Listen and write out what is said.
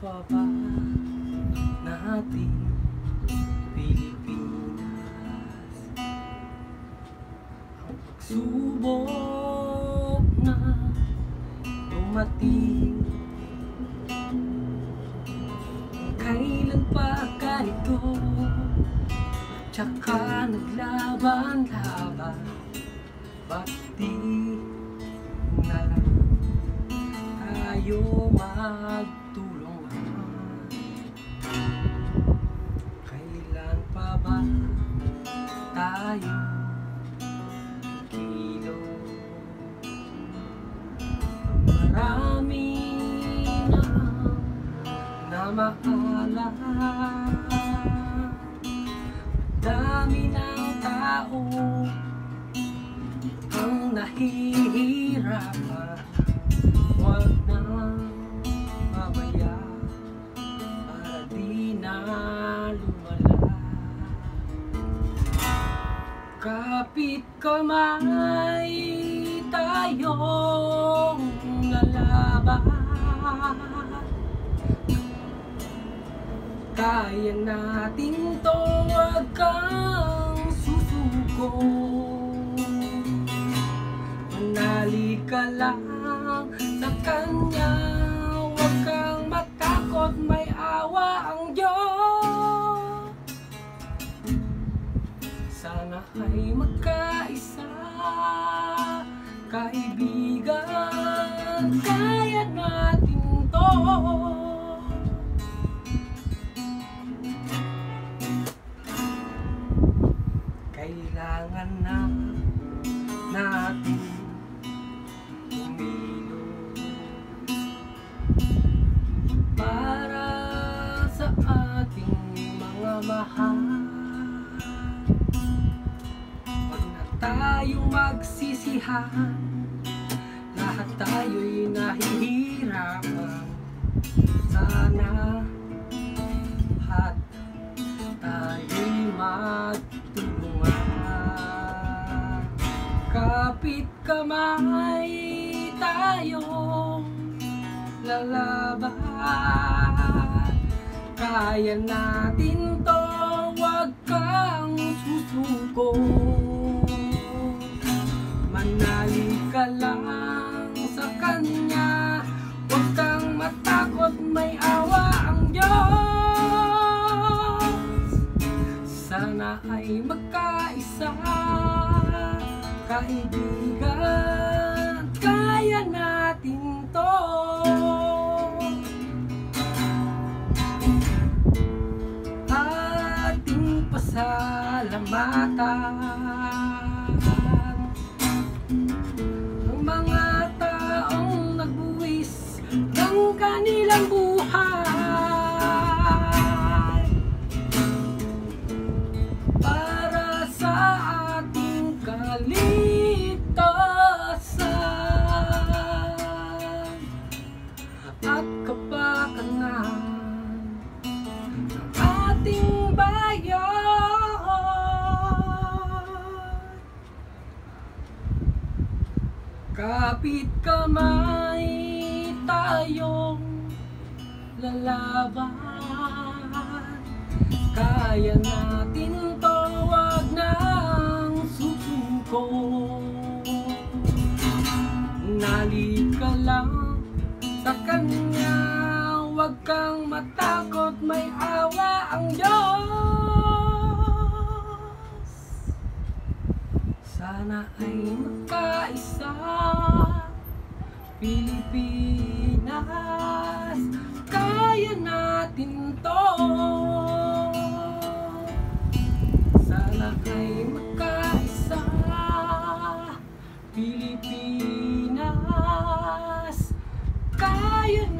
pa ba natin Pilipinas. Ang pagsubok na dumating. Kailan pa ganito tsaka naglaban-laban. Bakit di na lang tayo magtulog tayo kikilo Marami na na maalam Dami ng tao kamay tayong lalaban. Kaya natin to wag kang susuko. Manali ka lang sa kanya Huwag kang matakot, may awa ang Diyos. Sana ay magkaisa Kaibigan, kaya natin to. Kailangan na natin Para sa ating mga mahal tayong magsisihan. Lahat tayo'y nahihirapan. Sana lahat tayo'y magtulungan Kapit kamay tayong lalaban. Kaya natin to, wag kang susuko ka lang sa kanya. Huwag kang matakot, may awa ang Diyos. Sana ay magkaisa Kaibigan, kaya natin to. Ating pasalamatan at kapakanan ng ating bayan. Kapit kamay tayong lalaban Kaya natin may awa ang Diyos. Sana ay magkaisa. Pilipinas Kaya natin to. Sana ay magkaisa. Pilipinas Kaya natin